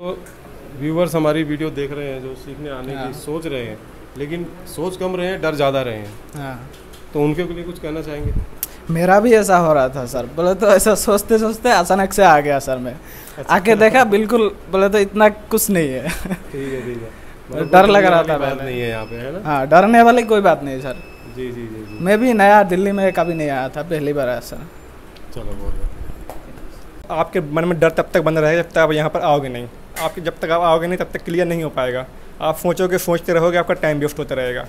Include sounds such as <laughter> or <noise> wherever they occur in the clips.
तो व्यूवर्स हमारी वीडियो देख रहे हैं जो सीखने आने हाँ। की सोच रहे हैं लेकिन सोच कम रहे हैं डर ज़्यादा रहे हैं। हाँ। तो उनके लिए कुछ कहना चाहेंगे? मेरा भी ऐसा हो रहा था सर। बोले तो ऐसा सोचते सोचते अचानक से आ गया सर मैं। अच्छा। आके देखा बिल्कुल बोले तो इतना कुछ नहीं है। ठीक है ठीक है। मतलब डर लग रहा था बात नहीं है यहाँ पे है ना? हाँ डरने वाली कोई बात नहीं सर। जी जी जी मैं भी नया दिल्ली में कभी नहीं आया था पहली बार आया सर। चलो बहुत आपके मन में डर तब तक बना रहेगा जब तक आप यहाँ पर आओगे नहीं। आपके जब तक आप आओगे नहीं तब तक क्लियर नहीं हो पाएगा। आप सोचोगे सोचते रहोगे आपका टाइम वेस्ट होता रहेगा।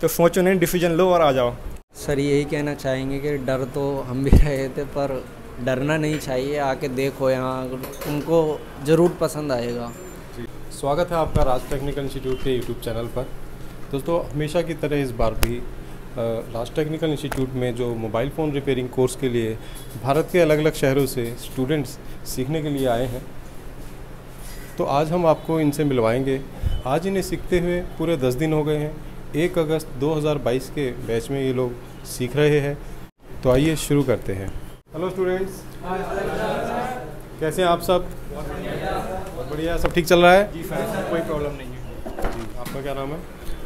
तो सोचो नहीं डिसीज़न लो और आ जाओ। सर यही कहना चाहेंगे कि डर तो हम भी <laughs> रहे थे पर डरना नहीं चाहिए। आके देखो यहाँ तुमको ज़रूर पसंद आएगा। जी। स्वागत है आपका राज टेक्निकल इंस्टीट्यूट के यूट्यूब चैनल पर। दोस्तों हमेशा की तरह इस बार भी राज टेक्निकल इंस्टीट्यूट में जो मोबाइल फ़ोन रिपेयरिंग कोर्स के लिए भारत के अलग अलग शहरों से स्टूडेंट्स सीखने के लिए आए हैं तो आज हम आपको इनसे मिलवाएँगे। आज इन्हें सीखते हुए पूरे दस दिन हो गए हैं। एक अगस्त 2022 के बैच में ये लोग सीख रहे हैं। तो आइए शुरू करते हैं। Hello students. कैसे हैं आप सब? बढ़िया। सब ठीक चल रहा है? जी कोई प्रॉब्लम नहीं है। आपका क्या नाम है?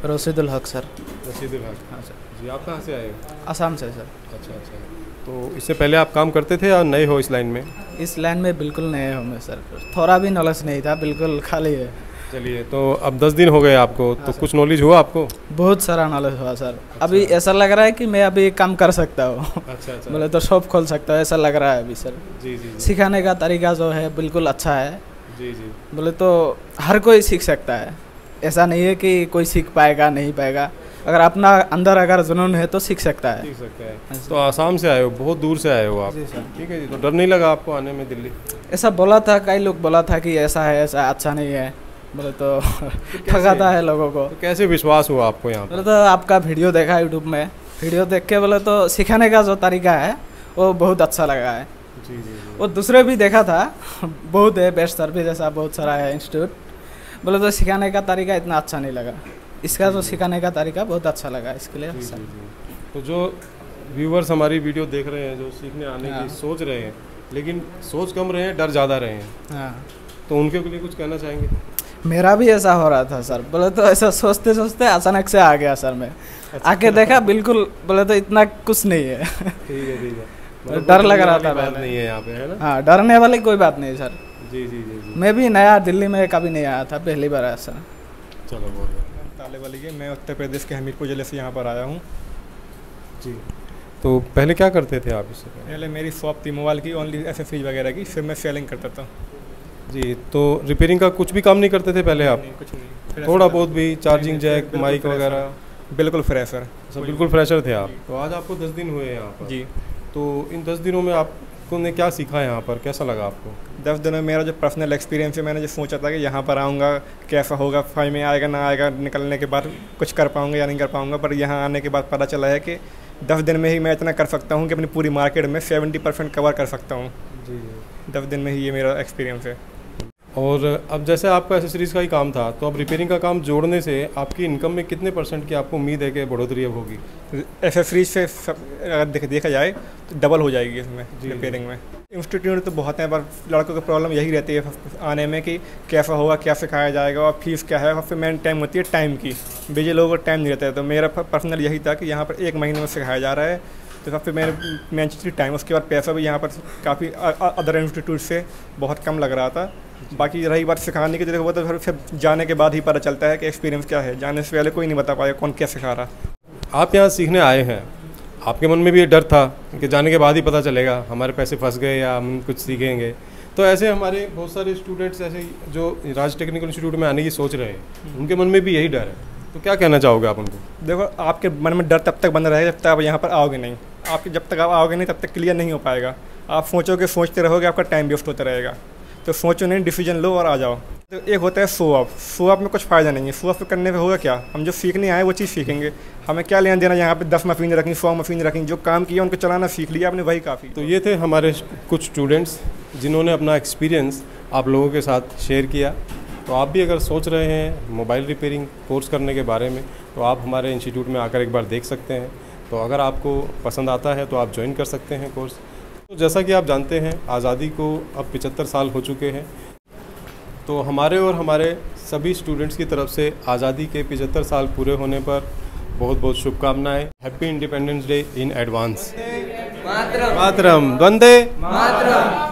रशीदुल हक सर। रशीद हक। हाँ सर। जी आप कहाँ से आए? आसाम से सर। अच्छा अच्छा। तो इससे पहले आप काम करते थे या नए हो इस लाइन में? इस लाइन में बिल्कुल नए हूँ मैं सर। थोड़ा भी नॉलेज नहीं था बिल्कुल खाली है। चलिए तो अब दस दिन हो गए आपको तो कुछ नॉलेज हुआ आपको? बहुत सारा नॉलेज हुआ सर। अच्छा। अभी ऐसा लग रहा है कि मैं अभी काम कर सकता हूँ। अच्छा अच्छा। बोले तो शॉप खोल सकता हूँ ऐसा लग रहा है अभी सर। जी जी जी। सिखाने का तरीका जो है बिल्कुल अच्छा है। जी जी। बोले तो हर कोई सीख सकता है। ऐसा नहीं है कि कोई सीख पाएगा नहीं पाएगा। अगर अपना अंदर अगर जुनून है तो सीख सकता है। सीख सकते हैं। हाँ तो आसाम से आए हो बहुत दूर से आए हो आप। ठीक है जी तो डर नहीं लगा आपको आने में दिल्ली? ऐसा बोला था कई लोग बोला था कि ऐसा है ऐसा अच्छा नहीं है। बोले तो <laughs> ठगाता है लोगों को। तो कैसे विश्वास हुआ आपको यहाँ बोले तो आपका वीडियो देखा यूट्यूब में। वीडियो देख के बोले तो सिखाने का जो तरीका है वो बहुत अच्छा लगा है। जी जी जी। वो दूसरे भी देखा था <laughs> बहुत है बेस्ट सर्विस ऐसा बहुत सारा है इंस्टीट्यूट। बोले तो सिखाने का तरीका इतना अच्छा नहीं लगा। इसका जो सिखाने का तरीका बहुत अच्छा लगा इसके लिए। जी, अच्छा। तो जो व्यूवर्स हमारी वीडियो देख रहे हैं जो सीखने आने हाँ। की सोच रहे हैं लेकिन सोच कम रहे हैं डर ज़्यादा रहे हैं। हाँ। तो उनके लिए कुछ कहना चाहेंगे? मेरा भी ऐसा हो रहा था सर। बोले तो ऐसा सोचते सोचते अचानक से आ गया सर मैं। अच्छा। आके देखा बिल्कुल बोले तो इतना कुछ नहीं है। ठीक है ठीक है। डर लग रहा था बात नहीं है यहाँ पे है ना? हाँ डरने वाली कोई बात नहीं सर। जी जी जी जी। मैं भी नया दिल्ली में कभी नहीं आया था पहली बार आया सर चलो बहुत बढ़िया। ताले वाली मैं उत्तर प्रदेश के हमीरपुर ज़िले से यहाँ पर आया हूँ। जी। तो पहले क्या करते थे आप इससे पहले? मेरी शॉप थी मोबाइल की ओनली एसेसरीज वगैरह की फिर मैं सेलिंग करता था। जी तो रिपेयरिंग का कुछ भी काम नहीं करते थे पहले आप? नहीं, कुछ नहीं। थोड़ा बहुत भी चार्जिंग जैक माइक वगैरह। बिल्कुल फ्रेशर सर सब बिल्कुल फ्रेशर थे आप? तो आज आपको दस दिन हुए हैं यहाँ पर। जी। तो इन दस दिनों में आपको ने क्या सीखा यहाँ पर? कैसा लगा आपको? दस दिनों में मेरा जो पर्सनल एक्सपीरियंस है मैंने जो सोचा था कि यहाँ पर आऊँगा कैसा होगा फाइव में आएगा ना आएगा निकलने के बाद कुछ कर पाऊँगा या नहीं कर पाऊँगा पर यहाँ आने के बाद पता चला है कि दस दिन में ही मैं इतना कर सकता हूँ कि अपनी पूरी मार्केट में सेवेंटी परसेंट कवर कर सकता हूँ। जी दस दिन में ही ये मेरा एक्सपीरियंस है। और अब जैसे आपका एसेसरीज का ही काम था तो अब रिपेयरिंग का काम जोड़ने से आपकी इनकम में कितने परसेंट की आपको उम्मीद है कि बढ़ोतरी अब होगी? एसेसरीज से सब अगर देख देखा जाए तो डबल हो जाएगी इसमें। रिपेयरिंग में। इंस्टीट्यूट तो बहुत हैं पर लड़कों की प्रॉब्लम यही रहती है आने में कि कैसा होगा क्या सिखाया जाएगा और फ़ीस क्या है और फिर मेन टाइम होती है टाइम की। बिज़ी लोगों को टाइम नहीं रहता है तो मेरा पर्सनल यही था कि यहाँ पर एक महीने में सिखाया जा रहा है। तो सबसे मेरे मेन चीज़ टाइम उसके बाद पैसा भी यहाँ पर काफ़ी अदर इंस्टीट्यूट से बहुत कम लग रहा था। बाकी रही बात सिखाने की देखो वो तो फिर फिर जाने के बाद ही पता चलता है कि एक्सपीरियंस क्या है। जाने से पहले कोई नहीं बता पाएगा कौन क्या सिखा रहा। आप यहाँ सीखने आए हैं। आपके मन में भी ये डर था कि जाने के बाद ही पता चलेगा हमारे पैसे फंस गए या हम कुछ सीखेंगे। तो ऐसे हमारे बहुत सारे स्टूडेंट्स ऐसे जो राज टेक्निकल इंस्टीट्यूट में आने की सोच रहे हैं उनके मन में भी यही डर है। तो क्या कहना चाहोगे आप उनको? देखो आपके मन में डर तब तक बना रहेगा जब तक आप यहाँ पर आओगे नहीं। आपके जब तक आप आओगे नहीं, तब तक क्लियर नहीं हो पाएगा। आप सोचोगे सोचते रहोगे, आपका टाइम वेस्ट होता रहेगा। तो सोचो नहीं डिसीज़न लो और आ जाओ। तो एक होता है शो ऑफ़ शो ऑफ़ में कुछ फ़ायदा नहीं है। शो ऑफ़ करने पे होगा क्या? हम जो सीखने आए वो चीज़ सीखेंगे। हमें क्या लेना देना यहाँ पे दस मशीन रखी, सौ मशीन रखी, जो काम किया, उनको चलाना सीख लिया, आपने वही काफ़ी। तो ये थे हमारे कुछ स्टूडेंट्स जिन्होंने अपना एक्सपीरियंस आप लोगों के साथ शेयर किया। तो आप भी अगर सोच रहे हैं मोबाइल रिपेयरिंग कोर्स करने के बारे में तो आप हमारे इंस्टीट्यूट में आकर एक बार देख सकते हैं। तो अगर आपको पसंद आता है तो आप ज्वाइन कर सकते हैं कोर्स तो जैसा कि आप जानते हैं आज़ादी को अब पिचहत्तर साल हो चुके हैं। तो हमारे और हमारे सभी स्टूडेंट्स की तरफ़ से आज़ादी के पिचहत्तर साल पूरे होने पर बहुत बहुत शुभकामनाएँ happy independence day in advance मातरम। मातरम। वंदे। मातरम।